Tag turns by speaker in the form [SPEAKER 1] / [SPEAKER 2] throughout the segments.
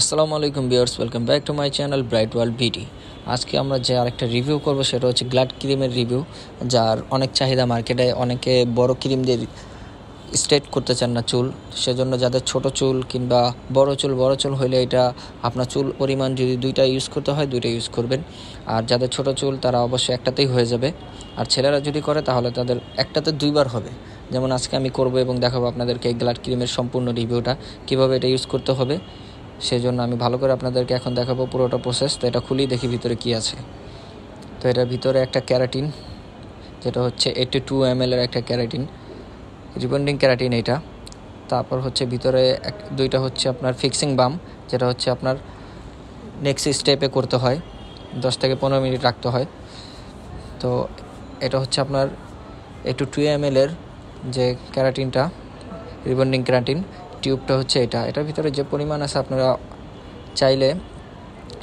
[SPEAKER 1] আসসালামু আলাইকুম dears welcome back to my channel bright world beauty আজকে আমরা যে আরেকটা রিভিউ করব সেটা হচ্ছে গ্লাড ক্রিমের রিভিউ, যার অনেক চাহিদা মার্কেটে অনেকে বড় ক্রিম দিয়ে স্ট্রেট করতে চান না চুল। সেজন্য যাদের ছোট চুল কিংবা বড় চুল বড় চুল হইলে এটা আপনার চুল পরিমাণ যদি দুইটা ইউজ করতে হয়, দুইটা ইউজ করবেন। আর যাদের ছোট চুল, তারা অবশ্যই একটাতেই হয়ে যাবে। আর ছেলেরা যদি করে, তাহলে তাদের একটাতে দুইবার হবে। যেমন আজকে আমি করব এবং দেখাবো আপনাদেরকে গ্লাড ক্রিমের সম্পূর্ণ রিভিউটা, কীভাবে এটা ইউজ করতে হবে। সেই জন্য আমি ভালো করে আপনাদেরকে এখন দেখাবো পুরোটা প্রসেস তো এটা খুলেই দেখি ভিতরে কি আছে। তো এটার ভিতরে একটা ক্যারাটিন, যেটা হচ্ছে এইটি টু এম এর একটা ক্যারাটিন, রিবন্ডিং ক্যারাটিন এটা। তারপর হচ্ছে ভিতরে এক, দুইটা হচ্ছে আপনার ফিক্সিং বাম যেটা হচ্ছে আপনার নেক্সট স্টেপে করতে হয়। দশ থেকে পনেরো মিনিট রাখতে হয়। তো এটা হচ্ছে আপনার একটু টু এম এর যে ক্যারাটিনটা, রিবন্ডিং ক্যারাটিন টিউবটা হচ্ছে এটা। এটার ভিতরে যে পরিমাণ আছে আপনারা চাইলে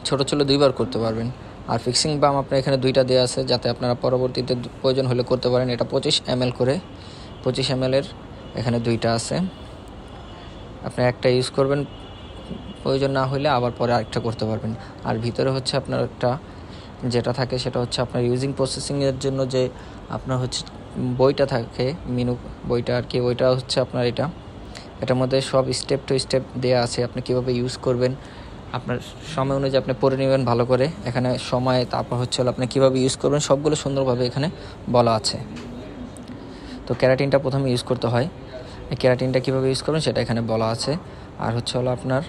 [SPEAKER 1] ছোট ছোট দুইবার করতে পারবেন। আর ফিক্সিং বাম আপনার এখানে দুইটা দেওয়া আছে, যাতে আপনারা পরবর্তীতে প্রয়োজন হলে করতে পারেন। এটা পঁচিশ এম করে, পঁচিশ এম এর এখানে দুইটা আছে। আপনি একটা ইউজ করবেন, প্রয়োজন না হলে আবার পরে আরেকটা করতে পারবেন। আর ভিতরে হচ্ছে আপনার একটা যেটা থাকে, সেটা হচ্ছে আপনার ইউজিং প্রসেসিংয়ের জন্য যে আপনার হচ্ছে বইটা থাকে মিনু বইটা আর কি ওইটা হচ্ছে আপনার এটা এটার মধ্যে সব স্টেপ টু স্টেপ দেওয়া আছে, আপনি কীভাবে ইউজ করবেন। আপনার সময় অনুযায়ী আপনি পড়ে নেবেন ভালো করে। এখানে সময়, তারপর হচ্ছে হলো আপনি কীভাবে ইউজ করবেন, সবগুলো সুন্দরভাবে এখানে বলা আছে। তো ক্যারাটিনটা প্রথমে ইউজ করতে হয়। ক্যারাটিনটা কীভাবে ইউজ করবেন সেটা এখানে বলা আছে। আর হচ্ছে হলো আপনার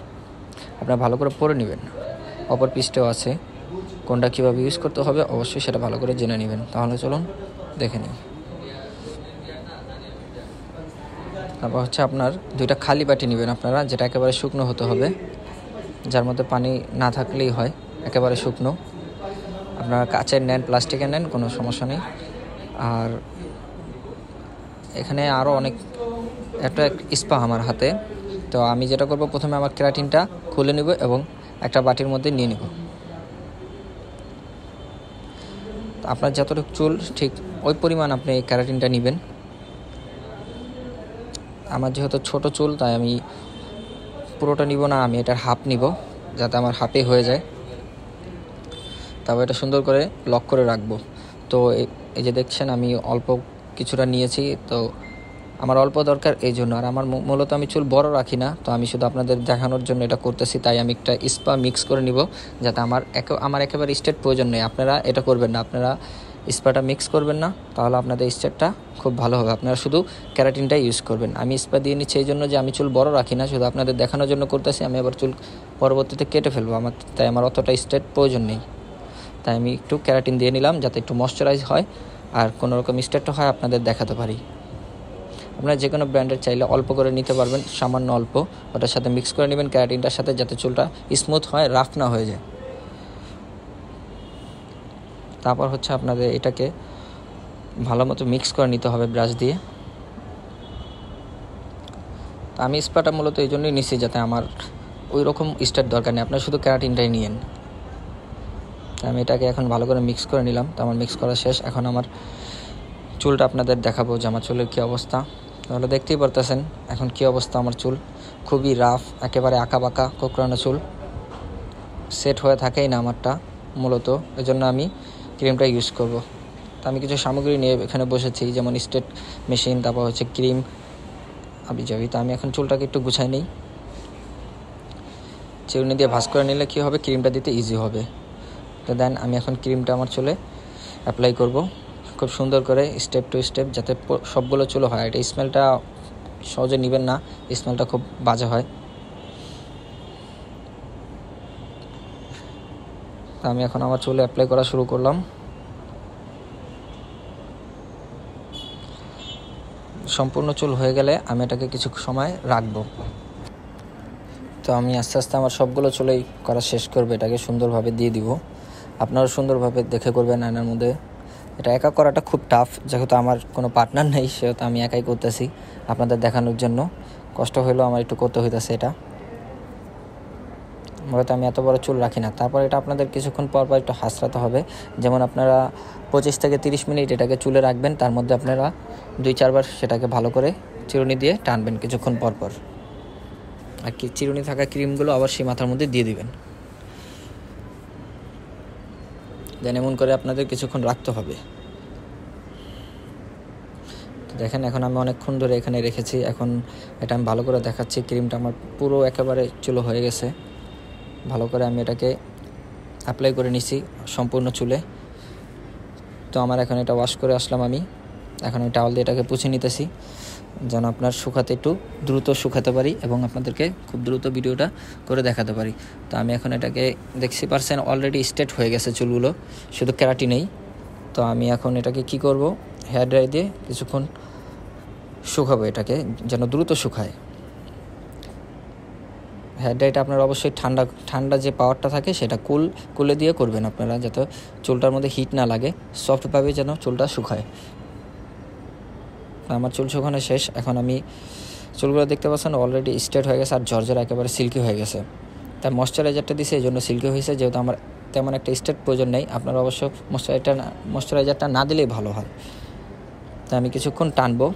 [SPEAKER 1] আপনার ভালো করে পড়ে নেবেন। অপর পিসটাও আছে। কোনটা কীভাবে ইউজ করতে হবে, অবশ্যই সেটা ভালো করে জেনে নেবেন। তাহলে চলুন দেখে নিই। তারপর হচ্ছে আপনার দুইটা খালি বাটি নেবেন আপনারা, যেটা একেবারে শুকনো হতে হবে, যার মধ্যে পানি না থাকলেই হয়, একেবারে শুকনো। আপনারা কাচের নেন, প্লাস্টিকের নেন, কোনো সমস্যা নেই। আর এখানে আরও অনেক, একটা ইস্পা আমার হাতে। তো আমি যেটা করব, প্রথমে আমার ক্যারাটিনটা খুলে নেব এবং একটা বাটির মধ্যে নিয়ে নেব। আপনার যতটুকু চুল, ঠিক ওই পরিমাণ আপনি ক্যারাটিনটা নেবেন। আমার যেহেতু ছোট চুল, তাই আমি পুরোটা নিব না, আমি এটার হাফ নিব, যাতে আমার হাফে হয়ে যায়। তারপর এটা সুন্দর করে লক করে রাখব। তো এই যে দেখছেন, আমি অল্প কিছুটা নিয়েছি, তো আমার অল্প দরকার এই জন্য। আর আমার মূলত আমি চুল বড় রাখি না, তো আমি শুধু আপনাদের দেখানোর জন্য এটা করতেছি, তাই আমি একটা স্পা মিক্স করে নিব, যাতে আমার একে, আমার একেবারে স্টেট প্রয়োজন নেই। আপনারা এটা করবেন না, আপনারা স্পাটা মিক্স করবেন না, তাহলে আপনাদের স্টেটটা খুব ভালো হবে। আপনারা শুধু ক্যারাটিনটাই ইউজ করবেন। আমি স্পা দিয়ে নিচ্ছি এই জন্য যে আমি চুল বড় রাখি না, শুধু আপনাদের দেখানোর জন্য করতেছি। আমি আবার চুল পরবর্তীতে কেটে ফেলব। আমার, তাই আমার অতটা স্টেট প্রয়োজন নেই। তাই আমি একটু ক্যারাটিন দিয়ে নিলাম যাতে একটু ময়শ্চারাইজ হয় আর কোনো রকম স্টেটটা হয় আপনাদের দেখাতে পারি। আপনারা যে কোনো ব্র্যান্ডের চাইলে অল্প করে নিতে পারবেন, সামান্য অল্প। ওটার সাথে মিক্স করে নেবেন ক্যারাটিনটার সাথে যাতে চুলটা স্মুথ হয় রাফ না হয়ে যায়। তারপর হচ্ছে আপনাদের এটাকে ভালো মতো মিক্স করে নিতে হবে ব্রাশ দিয়ে। তো আমি স্পাটা মূলত এই জন্যই নিচ্ছি যাতে আমার ওই রকম স্টার দরকার নেই। আপনার শুধু ক্যারাটিনটাই নিয়েন। আমি এটাকে এখন ভালো করে মিক্স করে নিলাম। তো আমার মিক্স করা শেষ। এখন আমার চুলটা আপনাদের দেখাবো যে আমার চুলের কী অবস্থা। তাহলে দেখতেই পারতেছেন এখন কি অবস্থা আমার চুল। খুবই রাফ একেবারে আঁকা বাঁকা কোকড়ানো চুল। সেট হয়ে থাকেই না আমারটা মূলত। এজন্য আমি ক্রিমটা ইউজ করব। তো আমি কিছু সামগ্রী নিয়ে এখানে বসেছি, যেমন স্টেট মেশিন তারপর হচ্ছে ক্রিম আবি যাবি তো আমি এখন চুলটাকে একটু গুছাই নিই। চিরুনি দিয়ে ভাস করে নিলে কী হবে? ক্রিমটা দিতে ইজি হবে। তো দেন আমি এখন ক্রিমটা আমার চুলে অ্যাপ্লাই করব। খুব সুন্দর করে স্টেপ টু স্টেপ যাতে সবগুলো চুলো হয়। এটা স্মেলটা সহজে নেবেন না। স্মেলটা খুব বাজে হয়। আমি এখন আমার চুলে অ্যাপ্লাই করা শুরু করলাম। সম্পূর্ণ চুল হয়ে গেলে আমি এটাকে কিছু সময় রাখব। তো আমি আস্তে আস্তে আমার সবগুলো চুলেই করা শেষ করবে, এটাকে সুন্দরভাবে দিয়ে দিব। আপনারা সুন্দরভাবে দেখে করবেন আয়নার মধ্যে। এটা একা করাটা খুব টাফ যেহেতু আমার কোনো পার্টনার নেই, সেহেতু আমি একাই করতেছি আপনাদের দেখানোর জন্য। কষ্ট হইলেও আমার একটু করতে হইতেছে এটা। মূলত আমি এত বড় চুল রাখি না। তারপর এটা আপনাদের কিছুক্ষণ পর পর একটু হাসরাতে হবে। যেমন আপনারা পঁচিশ থেকে তিরিশ মিনিট এটাকে চুলে রাখবেন, তার মধ্যে আপনারা দুই চারবার সেটাকে ভালো করে চিরুনি দিয়ে টানবেন কিছুক্ষণ পর পর। আর কি, চিরুনি থাকা ক্রিমগুলো আবার সেই মাথার মধ্যে দিয়ে দিবেন। দেন এমন করে আপনাদের কিছুক্ষণ রাখতে হবে। দেখেন, এখন আমি অনেকক্ষণ ধরে এখানে রেখেছি। এখন এটা আমি ভালো করে দেখাচ্ছি। ক্রিমটা আমার পুরো একেবারে চুলো হয়ে গেছে। ভালো করে আমি এটাকে অ্যাপ্লাই করে নিছি সম্পূর্ণ চুলে। তো আমার এখন এটা ওয়াশ করে আসলাম আমি। এখন আমি টাওয়াল দিয়ে এটাকে পুছে নিতেছি। যেন আপনার শুকাতে একটু দ্রুত শুকাতে পারি এবং আপনাদেরকে খুব দ্রুত ভিডিওটা করে দেখাতে পারি। তো আমি এখন এটাকে দেখছি পারছেন অলরেডি স্ট্রেট হয়ে গেছে চুলগুলো, শুধু ক্যারাটি নেই। তো আমি এখন এটাকে কি করব? হেয়ার ড্রাই দিয়ে কিছুক্ষণ শুকাবো এটাকে, যেন দ্রুত শুকায়। হেয়ার ড্রাইটা আপনার অবশ্যই ঠান্ডা ঠান্ডা যে পাওয়ারটা থাকে সেটা কুল কুলে দিয়ে করবেন আপনারা, যাতে চুলটার মধ্যে হিট না লাগে সফটভাবে যেন চুলটা শুকায়। আমার চুল শুকানো শেষ, এখন আমি চুলগুলো দেখতে পাচ্ছেন অলরেডি স্ট্রেট হয়ে গেছে আর জর্জর একেবারে সিল্কি হয়ে গেছে। তার ময়শ্চারাইজারটা দিছে, এই জন্য সিল্কি হয়েছে, যেহেতু আমার তেমন একটা স্ট্রেট প্রয়োজন নেই, আপনারা অবশ্য ময়শ্চারাইজারটা ময়শ্চারাইজারটা না দিলেই ভালো হয়। তা আমি কিছুক্ষণ টানবো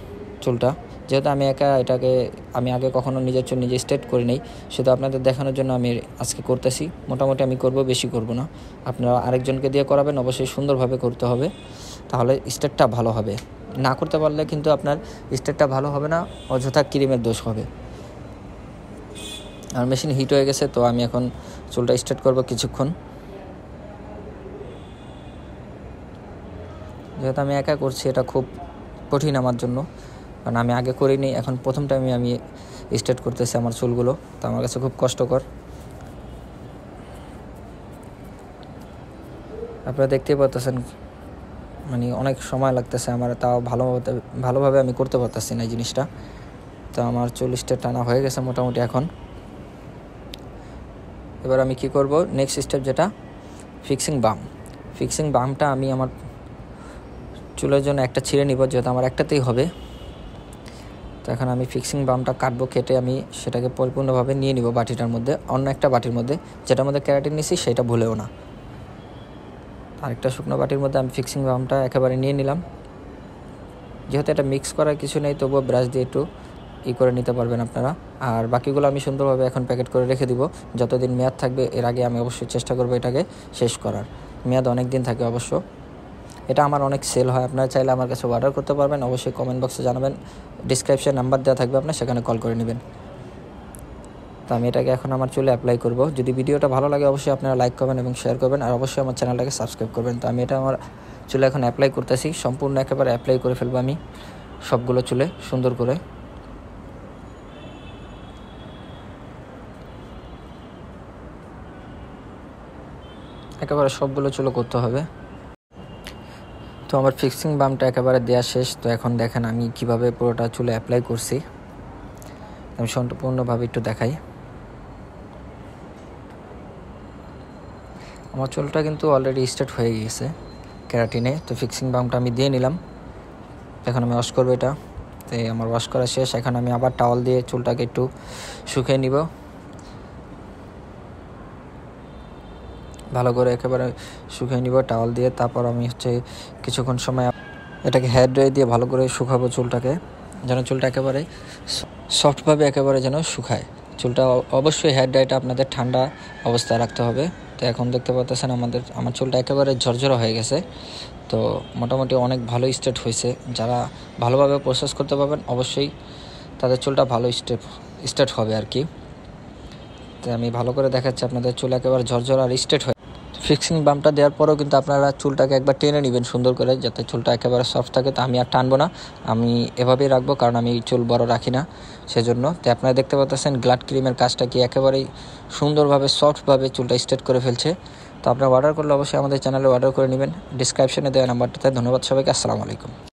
[SPEAKER 1] চুলটা। যেহেতু আমি একা এটাকে, আমি আগে কখনো নিজের চুল নিজে স্টেট করি নাই শুধু আপনাদের দেখানোর জন্য আমি আজকে করতেছি। মোটামুটি আমি করব, বেশি করব না। আপনারা আরেকজনকে দিয়ে করাবেন, অবশ্যই সুন্দরভাবে করতে হবে। তাহলে স্টেটটা ভালো হবে। না করতে পারলে কিন্তু আপনার স্টেটটা ভালো হবে না, অযথা ক্রিমের দোষ হবে। আর মেশিন হিট হয়ে গেছে, তো আমি এখন চুলটা স্ট্রেট করব কিছুক্ষণ। যেহেতু আমি একা করছি, এটা খুব কঠিন আমার জন্য। কারণ আমি আগে করিনি, এখন প্রথম টাইমে আমি স্টার্ট করতেছি আমার চুলগুলো, তো আমার কাছে খুব কষ্টকর। আপনারা দেখতেই পাচ্ছেন মানে অনেক সময় লাগতেছে আমার, তাও ভালো ভালোভাবে আমি করতে পারতেছি না এই জিনিসটা। তো আমার চল্লিশটা টানা হয়ে গেছে মোটামুটি এখন। এবার আমি কি করব নেক্সট স্টেপ যেটা ফিক্সিং বাম। ফিক্সিং বামটা আমি আমার চুলের জন্য একটা ছিঁড়ে নিব, যেহেতু আমার একটাতেই হবে। তো এখন আমি ফিক্সিং বামটা কাটবো, কেটে আমি সেটাকে পরিপূর্ণভাবে নিয়ে নিব বাটিটার মধ্যে, অন্য একটা বাটির মধ্যে। যেটার মধ্যে ক্যারাটিন নিছি, সেটা ভুলেও না। আরেকটা শুকনো বাটির মধ্যে আমি ফিক্সিং বামটা একেবারে নিয়ে নিলাম। যেহেতু এটা মিক্স করার কিছু নেই, তবুও ব্রাশ দিয়ে একটু ই করে নিতে পারবেন আপনারা। আর বাকিগুলো আমি সুন্দরভাবে এখন প্যাকেট করে রেখে দিব। যতদিন মেয়াদ থাকবে, এর আগে আমি অবশ্যই চেষ্টা করব এটাকে শেষ করার। মেয়াদ অনেক দিন থাকে অবশ্য। এটা আমার অনেক সেল হয়। আপনারা চাইলে আমার কাছে অর্ডার করতে পারবেন। অবশ্যই কমেন্ট বক্সে জানাবেন। ডিসক্রিপশন নাম্বার দেওয়া থাকবে আপনার, সেখানে কল করে নেবেন। তো আমি এটাকে এখন আমার চুলে অ্যাপ্লাই করব। যদি ভিডিওটা ভালো লাগে, অবশ্যই আপনারা লাইক করবেন এবং শেয়ার করবেন। আর অবশ্যই আমার চ্যানেলটাকে সাবস্ক্রাইব করবেন। তো আমি এটা আমার চুলে এখন অ্যাপ্লাই করতেছি। সম্পূর্ণ একেবারে অ্যাপ্লাই করে ফেলব আমি সবগুলো চুলে, সুন্দর করে। একেবারে সবগুলো চুলো করতে হবে। তো আমার ফিক্সিং বামটা একেবারে দেওয়া শেষ, তো এখন দেখেন আমি কীভাবে পুরোটা চুলে অ্যাপ্লাই করছি। আমি সম্পূর্ণভাবে একটু দেখাই। আমার চুলটা কিন্তু অলরেডি স্টার্ট হয়ে গিয়েছে ক্যারাটিনে তো ফিক্সিং বামটা আমি দিয়ে নিলাম। এখন আমি ওয়াশ করব এটা। তো আমার ওয়াশ করা শেষ। এখন আমি আবার টাওয়াল দিয়ে চুলটাকে একটু শুকিয়ে নিব। ভালো করে একেবারে শুকিয়ে নিব টাওয়াল দিয়ে তারপর আমি হচ্ছে কিছুক্ষণ সময় এটাকে হেয়ার ড্রাই দিয়ে ভালো করে শুকাবো চুলটাকে, যেন চুলটা একেবারে সফটভাবে একেবারে যেন শুকায়। চুলটা অবশ্যই হেয়ার ড্রাইটা আপনাদের ঠান্ডা অবস্থায় রাখতে হবে। তো এখন দেখতে পাচ্ছেন আমাদের, আমার চুলটা একেবারে ঝরঝরা হয়ে গেছে। তো মোটামুটি অনেক ভালো স্টেট হয়েছে। যারা ভালোভাবে প্রসেস করতে পারবেন, অবশ্যই তাদের চুলটা ভালো স্টেপ স্টেট হবে আর কি। তো আমি ভালো করে দেখাচ্ছি, আপনাদের চুল একেবারে ঝরঝরা আর স্টেট হয়ে ফিক্সিং বামটা দেওয়ার পরেও কিন্তু আপনারা চুলটাকে একবার টেনে নেবেন সুন্দর করে, যাতে চুলটা একেবারে সফট থাকে। তো আমি আর টানবো না। আমি এভাবেই রাখব, কারণ আমি চুল বড় রাখি না সেজন্য। তো আপনারা দেখতে পাচ্ছেন, গ্লাড ক্রিমের কাজটা কি একেবারেই সুন্দরভাবে সফটভাবে চুলটা স্ট্রেট করে ফেলছে। তো আপনারা অর্ডার করলে অবশ্যই আমাদের চ্যানেলে অর্ডার করে নেবেন। ডিসক্রিপশনে দেওয়া নাম্বারটাতে ধন্যবাদ সবাইকে। আসসালামু আলাইকুম।